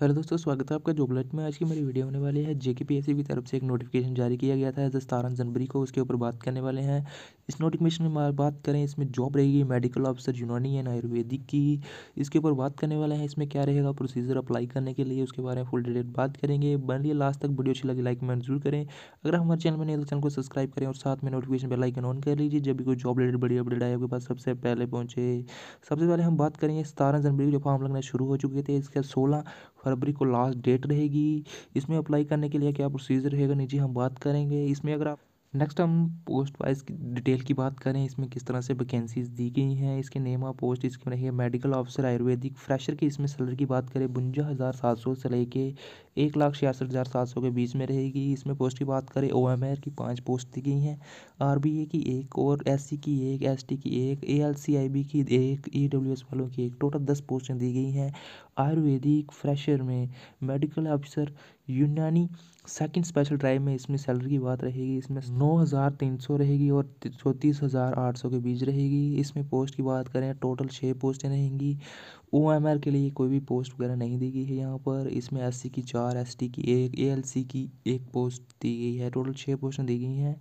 Hello दोस्तों, स्वागत है आपका जोबलेट में। आज की मेरी वीडियो होने वाली है जेके पी की तरफ़ से एक नोटिफिकेशन जारी किया गया था। सतारह जनवरी को उसके ऊपर बात करने वाले हैं। इस नोटिफिकेशन में बात करें, इसमें जॉब रहेगी medical officer Unani and Ayurvedic की। इसके ऊपर बात करने वाले हैं, इसमें क्या रहेगा प्रोसीजर अप्लाई करने के लिए, उसके बारे में फुल डिटेल बात करेंगे। बनिए लास्ट तक, वीडियो अच्छी लगी लाइक कमेंट ज़रूर करें। अगर हमारे चैनल में नहीं तो चैनल को सब्सक्राइब करें और साथ में नोटिफिकेशन बेल आइकन ऑन कर लीजिए, जब भी कोई जॉब रिलेटेड बड़ी अपडेट आए, आपके पास सबसे पहले पहुँचे। सबसे पहले हम बात करेंगे, सतारह जनवरी को जो फॉर्म लगना शुरू हो चुके थे, इसके सोलह फरवरी को लास्ट डेट रहेगी। इसमें अप्लाई करने के लिए क्या प्रोसीजर रहेगा नीचे हम बात करेंगे। इसमें अगर आप नेक्स्ट हम पोस्ट वाइज डिटेल की बात करें, इसमें किस तरह से वैकेंसीज दी गई हैं, इसके नेम ऑफ़ पोस्ट इसकी रहेगी मेडिकल ऑफिसर आयुर्वेदिक फ्रेशर की इसमें सैलरी की बात करें, बुंजा हज़ार सात सौ से लेके एक लाख छियासठ हज़ार सात सौ के बीच में रहेगी। इसमें पोस्ट की बात करें ओ एम आर की पाँच पोस्ट दी गई हैं। आर बी ए की एक और एस सी की एक एस टी की एक ए एल सी आई बी की एक ई डब्ल्यू एस वालों की एक टोटल दस पोस्टें दी गई हैं। आयुर्वेदिक फ्रेशर में medical officer Unani second special drive में इसमें सैलरी की बात रहेगी, इसमें नौ हज़ार तीन सौ रहेगी और चौंतीस हज़ार आठ सौ के बीच रहेगी। इसमें पोस्ट की बात करें, टोटल छः पोस्टें रहेंगी। ओ एम के लिए कोई भी पोस्ट वगैरह नहीं दी गई है यहाँ पर। इसमें एस सी की चार, एस टी की एक, ए एल सी की एक पोस्ट दी गई है। टोटल छः पोस्टें दी गई हैं।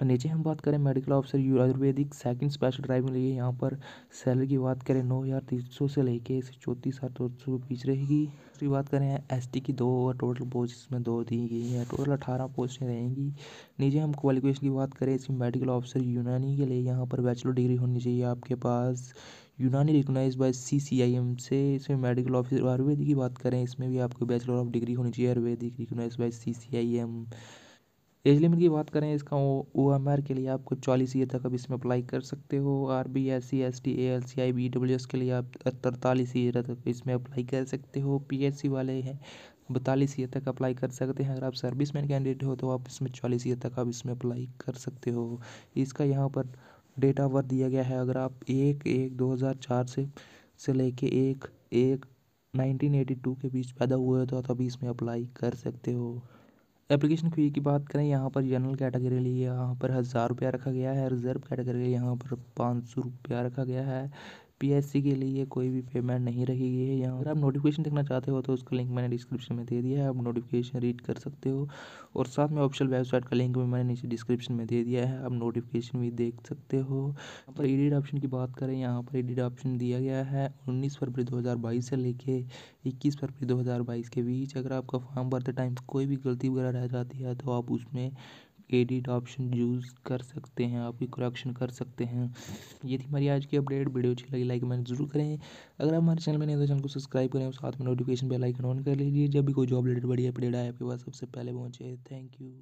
और नीचे हम बात करें medical officer Ayurvedic second special drive में लिए, यहाँ पर सैलरी की बात करें नौ हज़ार तीन सौ से लेके चौंतीस हज़ार दो सौ बीच रहेगी। दूसरी बात करें एस टी की दो और टोटल पोस्ट इसमें दो दी गई हैं। टोटल अठारह पोस्टें रहेंगी। नीचे हम क्वालिफिकेशन की बात करें, इसमें मेडिकल ऑफिसर यूनानी के लिए यहाँ पर बैचलर डिग्री होनी चाहिए आपके पास। Unani recognize by C C I M से। इसमें मेडिकल ऑफिसर आयुर्वेदिक की बात करें, इसमें भी आपको बैचलर ऑफ़ डिग्री होनी चाहिए। Ayurvedic recognize by C C I M age limit की बात करें इसका ओ एम आर के लिए आपको चालीस ईयर तक अब इसमें अप्लाई कर सकते हो। R B S C S T A L C I B W S के लिए आप तरतालीस ईयर तक इसमें अप्लाई कर सकते हो। पी एच सी वाले हैं बतालीस ईयर तक अप्लाई कर सकते हैं। अगर आप सर्विस मैन कैंडिडेट हो तो आप इसमें चालीस ईयर तक आप इसमें अप्लाई कर सकते हो। इसका यहाँ पर डेट ऑफ़ बर्थ दिया गया है। अगर आप एक एक, दो हज़ार चार से से लेके एक एक, नाइनटीन एटी टू के बीच पैदा हुए हो तो आप अभी इसमें अप्लाई कर सकते हो। एप्लीकेशन फ़ी की बात करें, यहाँ पर जनरल कैटेगरी लिए, यहाँ पर हज़ार रुपया रखा गया है, रिज़र्व कैटेगरी यहाँ पर पाँच सौ रुपया रखा गया है। पीएससी के लिए कोई भी पेमेंट नहीं रखी गई है यहाँ अगर आप नोटिफिकेशन देखना चाहते हो तो उसका लिंक मैंने डिस्क्रिप्शन में दे दिया है। आप नोटिफिकेशन रीड कर सकते हो और साथ में ऑफिशियल वेबसाइट का लिंक भी मैंने नीचे डिस्क्रिप्शन में दे दिया है। आप नोटिफिकेशन भी देख सकते हो। यहाँ पर एडिट ऑप्शन की बात करें, यहाँ पर एडिट ऑप्शन दिया गया है। उन्नीस फरवरी दो हज़ार बाईस से लेके इक्कीस फरवरी दो हज़ार बाईस के बीच अगर आपका फॉर्म भरते टाइम कोई भी गलती वगैरह रह जाती है तो आप उसमें एडिट ऑप्शन यूज़ कर सकते हैं आपकी करेक्शन कर सकते हैं। ये थी हमारी आज की अपडेट वीडियो अच्छी लगी लाइक मैंने ज़रूर करें। अगर आप हमारे चैनल में नहीं तो चैनल को सब्सक्राइब करें और साथ में नोटिफिकेशन बेल आइकन ऑन कर लीजिए। जब भी कोई जॉब रिलेटेड बड़ी अपडेट आए, आपके पास सबसे पहले पहुँचे। Thank you